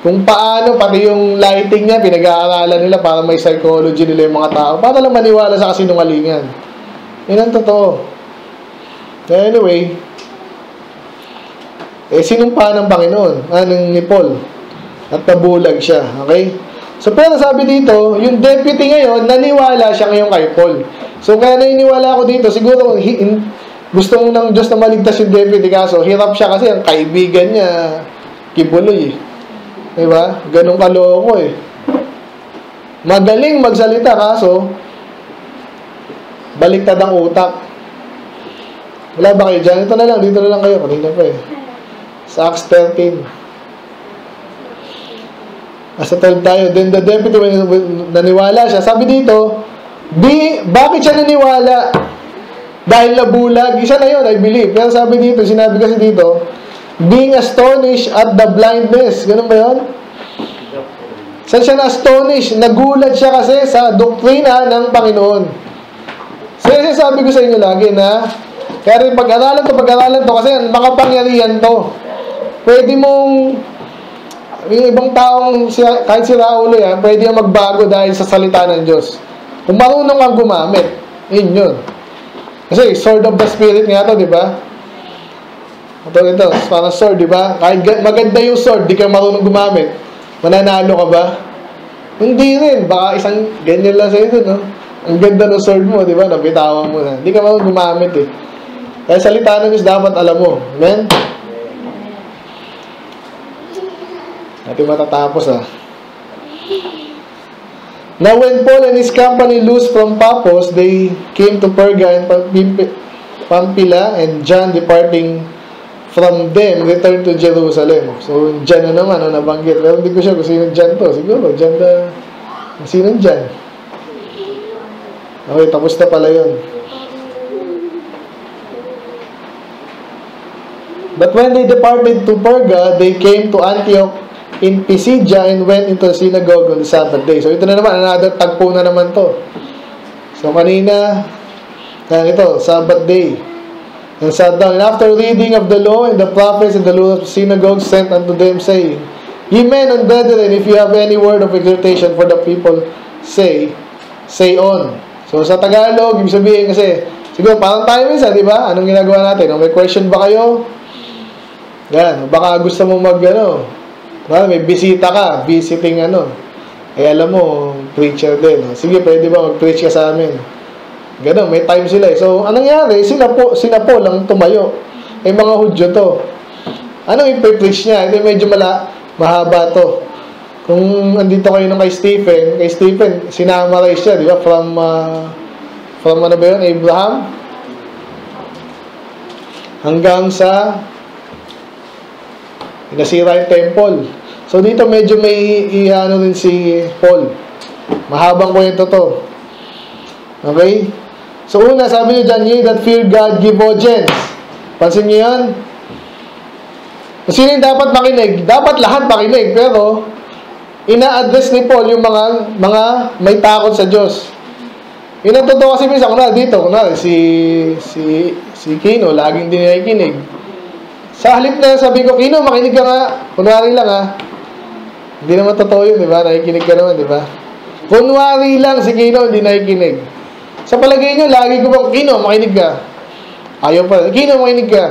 kung paano, pati yung lighting niya, pinag-aaralan nila para may psychology nila yung mga tao. Para lang maniwala sa kasinungalingan. Yun ang totoo. Anyway, eh, sinumpa ng Panginoon, anong ni Paul, at nabulag siya. Okay? So, pero sabi dito, yung deputy ngayon, naniwala siya ngayon kay Paul. So, kaya naniniwala ako dito, siguro, gusto mo ng Diyos na maligtas yung deputy, kaso hirap siya kasi ang kaibigan niya, kibuloy. Diba? Ganong kaloko eh. Magaling magsalita, kaso, baliktad ang utak. Wala ba kayo dyan? Ito na lang, dito na lang kayo. Kanina pa eh. Sa Acts 13. Nasa 12 tayo. Then the deputy, when, naniwala siya, sabi dito, Di, bakit siya naniwala? Dahil nabulag, isa na yun, I believe. Pero sabi dito, sinabi kasi dito, being astonished at the blindness. Ganun ba yun? Saan siya na-astonish? Nagulat siya kasi sa doktrina ng Panginoon. So, yung sabi ko sa inyo lagi na, kaya rin pag-aralan to, pag-aralan to, kasi makapangyarihan to. Pwede mong, yung ibang taong, kahit si Raulo yan, pwede yung magbago dahil sa salita ng Diyos. Kung marunong kang gumamit, yun yun. Kasi sword of the spirit nga to, di ba? Ito, ito, parang sword, di ba? Kahit maganda yung sword, di ka marunong gumamit, mananalo ka ba? Hindi rin. Baka isang ganyan lang sa ito, no? Ang ganda ng sword mo, di ba? Nabitawan mo na. Hindi ka marunong gumamit, eh. Kaya salita ng Diyos dapat alam mo. Amen? Natin matatapos, ah. Now when Paul and his company loosed from Paphos, they came to Perga and Pampila, and John departing from them returned to Jerusalem. So, John na naman, ano, nabanggit. Pero hindi ko siya kung sino John to. Siguro, John na, sino John? Okay, tapos na pala yun. But when they departed to Perga, they came to Antioch in Pisidia and went into the synagogue on the Sabbath day. So, ito na naman, another tagpo na naman to. So, kanina, yan ito, Sabbath day. And sat down. And after reading of the law and the prophets and the law of the synagogue sent unto them, saying, Ye men and brethren, if you have any word of exhortation for the people, say, say on. So, sa Tagalog, ibig sabihin kasi, siguro parang tayo minsan, di ba? Anong ginagawa natin? May question ba kayo? Yan. Baka gusto mo mag, ano, Diba? May bisita ka, visiting ano. Eh alam mo, preacher din. Sige, pwede ba mag-preach ka sa amin? Ganun, may time sila eh. So, anong nangyari? Sila po, sila po lang tumayo. Eh mga Hudyo to. Ano yung preach niya? Ito medyo mala, mahaba to. Kung andito kayo nung kay Stephen, kay Stephen, sinamarize siya, di ba? From, uh, from ano ba yun? Abraham? Hanggang sa Nasira yung temple. So dito medyo may iano din si Paul. Mahabang kwento to. Okay? So una, sabi niyo dyan, that fear God, give audience. Pansin niyo yan? Sino dapat makinig? Dapat lahat makinig, pero ina-address ni Paul yung mga mga may takot sa Diyos. Yun ang totoo kasi minsan, kunwari dito, kunwari si, si, si Kino, laging din nakikinig. Sa halip na sabi ko, Kino, makinig ka nga. Kunwari lang ha. Hindi naman totoo yun, di ba? Nakikinig ka naman, di ba? Kunwari lang si Kino, hindi nakikinig. Sa palagay nyo, lagi ko bang, Kino, makinig ka. Ayaw pa. Kino, makinig ka.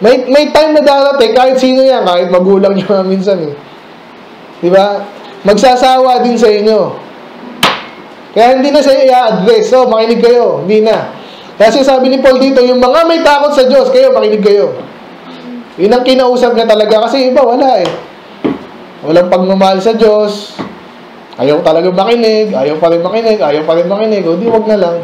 May, may time na darating, kahit sino yan, kahit magulang nyo minsan eh. Di ba? Magsasawa din sa inyo. Kaya hindi na sa i-address. So, makinig kayo. Hindi na. Kasi sabi ni Paul dito, yung mga may takot sa Diyos, kayo, makinig kayo. Yun ang kinausap niya talaga kasi iba wala eh. Walang pagmamahal sa Diyos. Ayaw talaga makinig, ayaw pa rin makinig, ayaw pa rin makinig. O di, wag na lang.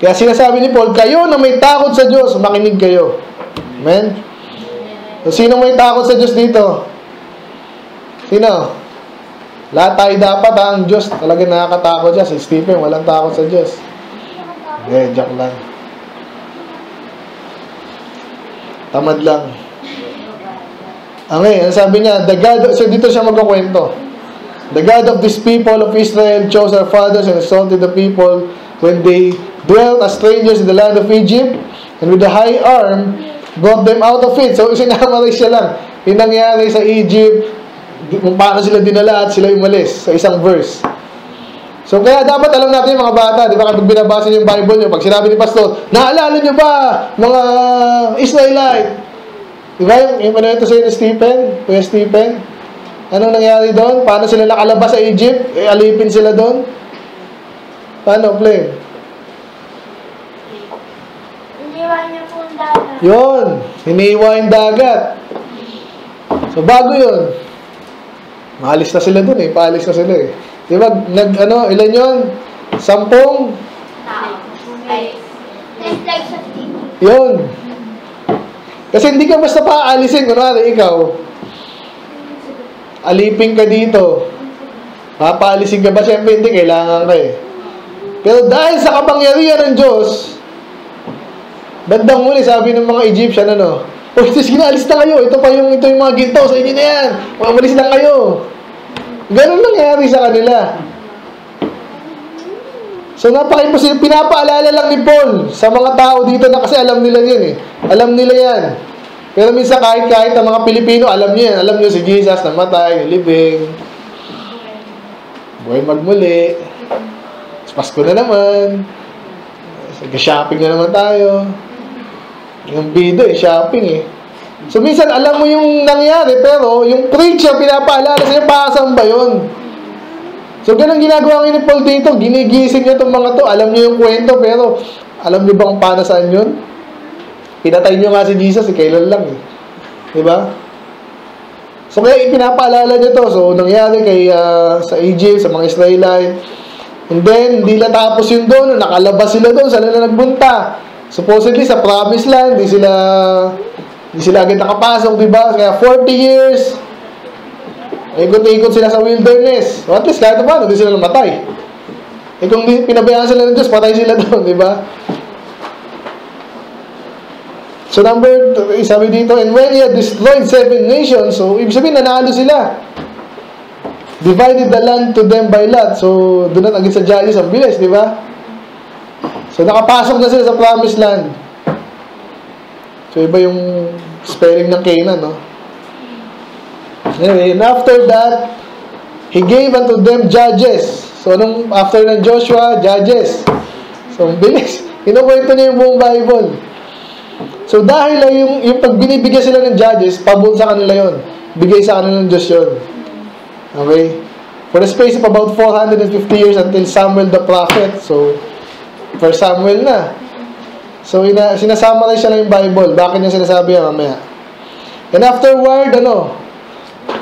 Kaya sinasabi ni Paul, kayo na may takot sa Diyos, makinig kayo. Amen? So, sino may takot sa Diyos dito? Sino? Lahat tayo dapat ha, ang Diyos talaga nakakatakot siya. Si Stephen, walang takot sa Diyos. Hindi, joke lang. Tamad lang. Okay, ang sabi niya, the God, so dito siya magkukwento. The God of this people of Israel chose our fathers and exalted the people when they dwelt as strangers in the land of Egypt and with a high arm brought them out of it. So, sinama siya lang. Yung nangyari sa Egypt, paano sila dinala at sila umalis sa isang verse. So, kaya dapat alam natin yung mga bata, di ba, kapag binabasa niyo yung Bible niyo, pag sinabi ni Pastor, naalala niyo ba, mga Israelite? Di ba, yung, yung ano ito sa'yo ni Stephen, Kuya Stephen? Anong nangyari doon? Paano sila nakalabas sa Egypt? E, alipin sila doon? Paano, play? Iniwan niyo po ang dagat. Yun, hiniwa yung dagat. So, bago yun. Maalis na sila dun eh, paalis na sila eh. Di ba, nag, ano, ilan yun? Sampung? Yun. Kasi hindi ka basta paalisin, kunwari ikaw, alipin ka dito. Papaalisin ka ba? Siyempre hindi, kailangan ka eh. Pero dahil sa kapangyarihan ng Diyos, bandang huli, sabi ng mga Egyptian, ano, oh, sige na, alis na kayo. Ito pa yung, ito yung mga ginto sa inyo na yan. Umalis lang kayo. Ganun nangyari sa kanila. So, napaka-imposible. Pinapaalala lang ni Paul sa mga tao dito na kasi alam nila yan eh. Alam nila yan. Pero minsan kahit kahit ang mga Pilipino, alam niyo yan. Alam niyo si Jesus namatay, libing. Buhay magmuli. Pasko na naman. Nag-shopping na naman tayo. Yung bido eh, shopping eh. So minsan alam mo yung nangyari pero yung preacher pinapaalala sa'yo, pasan ba yun? So ganun ginagawa ni Paul dito, ginigising niya itong mga to, alam niyo yung kwento pero alam niyo bang para saan yun? Pinatay niyo nga si Jesus, eh, kailan lang eh. Diba? So kaya ipinapaalala niya to. So nangyari kay uh, sa Egypt, sa mga Israelite. And then, hindi lang tapos yun doon. Nakalabas sila doon. Saan na nagbunta? Supposedly, sa promised land, di sila di sila agad nakapasok, di ba? Kaya 40 years, ikot-ikot sila sa wilderness. So at least, kahit paano, di sila namatay. Eh kung pinabayaan sila ng Diyos, patay sila doon, di ba? So number, sabi dito, and when he had destroyed seven nations, so ibig sabihin, nanalo sila. Divided the land to them by lot. So, doon na agad sa Judges, ang bilis, di ba? So, nakapasok na sila sa promised land. So, iba yung spelling ng Canaan, no? Anyway, and after that, He gave unto them judges. So, anong after ng Joshua, judges. So, bilis. Kinukwento niya yung buong Bible. So, dahil lang yung, yung pag binibigyan sila ng judges, pabun sa kanila yon Bigay sa kanila ng Diyos yun. Okay? For the space of about 450 years until Samuel the prophet. So, for Samuel na. So, ina, sinasama rin siya ng Bible. Bakit niya sinasabi yan mamaya? And afterward, ano?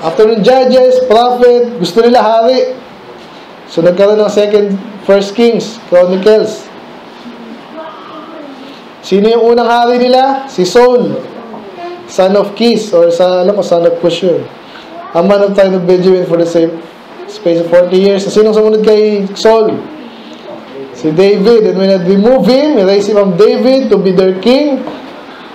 After ng Judges, Prophet, gusto nila hari. So, nagkaroon ng second, First Kings, Chronicles. Sino yung unang hari nila? Si Saul. Son of Kis, or sa, alam ko, son of Cush yun. A man of time of Benjamin for the same space of 40 years. Sinong sumunod kay Saul? Si David. And when I remove him, I raised him from David to be their king,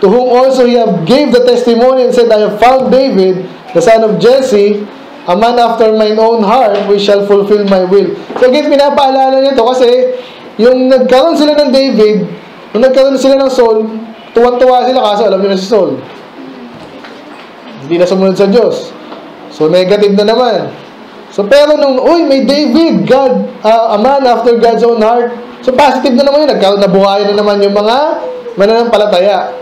to whom also he have gave the testimony and said, I have found David, the son of Jesse, a man after mine own heart, which shall fulfill my will. So again, pinapaalala niya to kasi yung nagkaroon sila ng David, nung nagkaroon sila ng Saul, tuwan-tuwa sila kaso alam niyo na si Saul. Hindi na sumunod sa Diyos. So, negative na naman. So, pero nung, uy, may David, God, uh, a man after God's own heart. So, positive na naman yun. Nagkaroon na naman yung mga mananampalataya.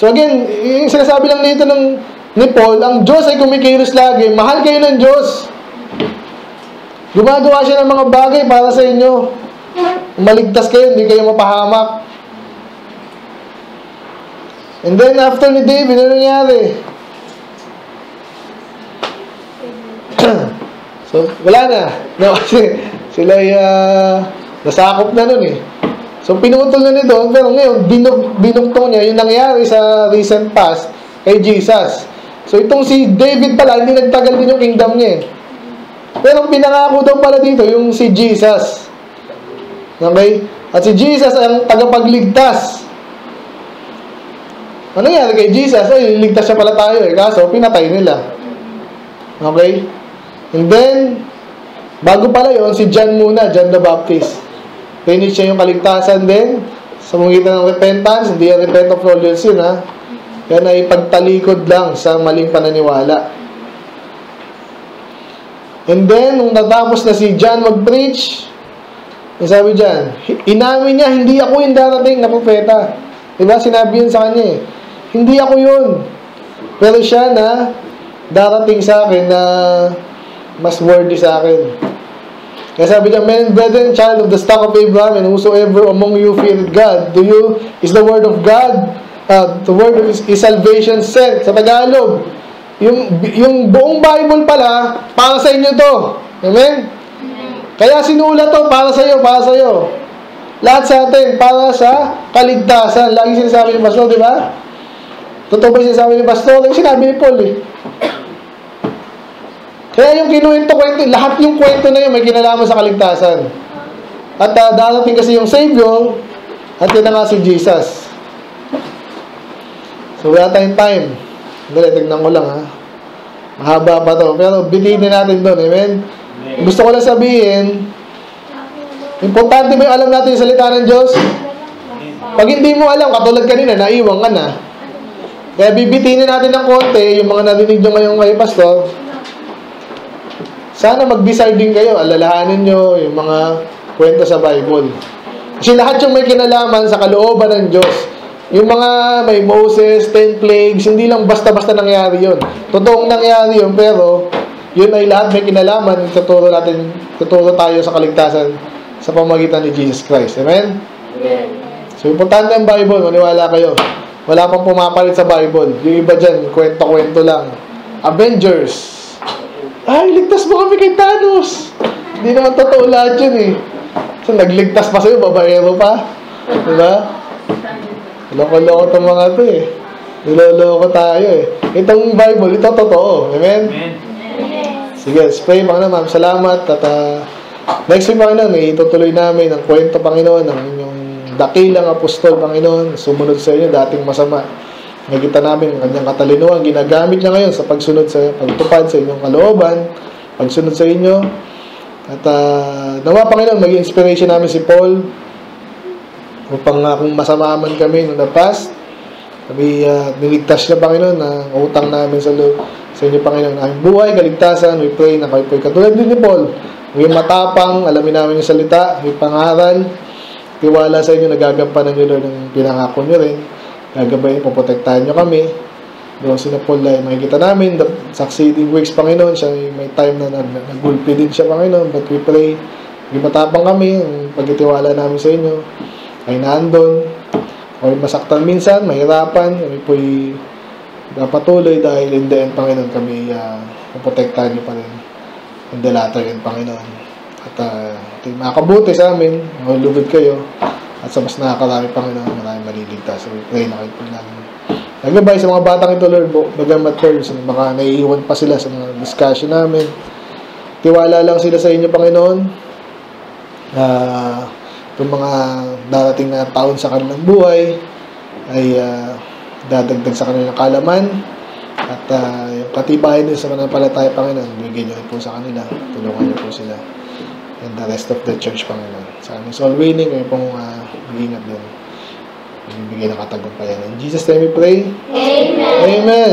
So, again, yung sinasabi lang dito ng, ni Paul, ang Diyos ay kumikilos lagi. Mahal kayo ng Diyos. Gumagawa siya ng mga bagay para sa inyo. Maligtas kayo, hindi kayo mapahamak. And then, after ni David, ano nangyari? So, wala na. No, kasi sila ay ah, nasakop na nun eh. So, pinutol na nito, pero ngayon, binug, binugtong niya yung nangyari sa recent past kay Jesus. So, itong si David pala, hindi nagtagal din yung kingdom niya eh. Pero ang pinangako daw pala dito, yung si Jesus. Okay? At si Jesus ang tagapagligtas. Ano nangyari kay Jesus? Ay, liligtas siya pala tayo eh. Kaso, pinatay nila. Okay? And then, bago pala yon si John muna, John the Baptist. Finish niya yung kaligtasan din. Sa magitan ng repentance, hindi yung repent of all your sin, ha? Yan ay pagtalikod lang sa maling pananiwala. And then, nung natapos na si John mag-preach, ang sabi dyan, inamin niya, hindi ako yung darating na propeta. Diba? Sinabi yun sa kanya eh. Hindi ako yun. Pero siya na darating sa akin na mas worthy sa akin. Kaya sabi niya, Men and brethren, child of the stock of Abraham, and whosoever among you feared God, to you is the word of God, uh, the word of his salvation sent. Sa Tagalog, yung, yung buong Bible pala, para sa inyo to. Amen? Kaya sinulat to para sa iyo, para sa iyo. Lahat sa atin, para sa kaligtasan. Lagi sinasabi ni Pastor, di ba? Totoo ba sinasabi ni Pastor? Yung sinabi ni Paul eh. Kaya yung kinuwento-kwento, lahat yung kwento na yun may kinalaman sa kaligtasan. At uh, darating kasi yung Savior, at yun na nga si Jesus. So wala tayong time. Dali, tignan ko lang ha. Mahaba pa to. Pero bilinin natin doon, amen? Gusto ko lang sabihin, importante ba yung alam natin yung salita ng Diyos? Pag hindi mo alam, katulad kanina, naiwang ka na. Kaya bibitinin natin ng konti, yung mga narinig nyo ngayon kay Pastor, sana mag-decide din kayo, alalahanin nyo yung mga kwento sa Bible. Kasi lahat yung may kinalaman sa kalooban ng Diyos. Yung mga may Moses, ten plagues, hindi lang basta-basta nangyari yun. Totoong nangyari yun, pero yun ay lahat may kinalaman, tuturo natin, tuturo tayo sa kaligtasan sa pamagitan ni Jesus Christ. Amen? So, importante ang Bible, maniwala kayo. Wala pang pumapalit sa Bible. Yung iba dyan, kwento-kwento lang. Avengers. Ay, ligtas mo kami kay Thanos. Hindi naman totoo lahat yun eh. So, nagligtas pa sa'yo, babaero pa. Diba? Loko-loko itong mga to eh. Niloloko tayo eh. Itong Bible, ito totoo. Amen? Sige, let's pray, Panginoon. Ma'am, salamat. At uh, next week, Panginoon, eh, itutuloy namin ang kwento, Panginoon, ng inyong dakilang apostol, Panginoon, sumunod sa inyo, dating masama. Nakita namin ang kanyang katalinuhan, ginagamit niya ngayon sa pagsunod sa pagtupad sa inyong kalooban, pagsunod sa inyo. At uh, nawa, Panginoon, maging inspiration namin si Paul upang uh, kung masama man kami noong past, kami uh, niligtas niya, Panginoon, na utang namin sa loob sa inyo, Panginoon, ang buhay, kaligtasan, we pray na kayo po katulad din ni Paul. May matapang, alamin namin yung salita, may pangaral, tiwala sa inyo, nagagampanan nyo doon ang pinangako nyo rin. Gagabayin, poprotektahan nyo kami. Doon si Paul ay makikita namin, the succeeding weeks, Panginoon, siya may, time na nag, nagulpi din siya, Panginoon, but we pray, may matapang kami, ang pagkitiwala namin sa inyo, ay nandun, o masaktan minsan, mahirapan, kami po'y napatuloy dahil in the end, Panginoon, kami uh, poprotektahan nyo pa rin. In the latter end, Panginoon. At uh, ito yung makabuti sa amin, malulugod kayo, at sa mas nakakarami, Panginoon, maraming maliligtas. So, pray na kayo po namin. Nagabay sa mga batang ito, Lord, bagamat terms, baka naiiwan pa sila sa mga discussion namin. Tiwala lang sila sa inyo, Panginoon. Uh, itong mga darating na taon sa kanilang buhay ay uh, dadagdag sa kanilang kalaman at uh, yung katibayan din sa mananampalataya, Panginoon, bigyan niyo po sa kanila. Tulungan niyo po sila and the rest of the church, Panginoon. Sa aming soul winning, kayo pong uh, mag-ingat din. Bigyan ng katagumpayan. In Jesus' name we pray. Amen. Amen.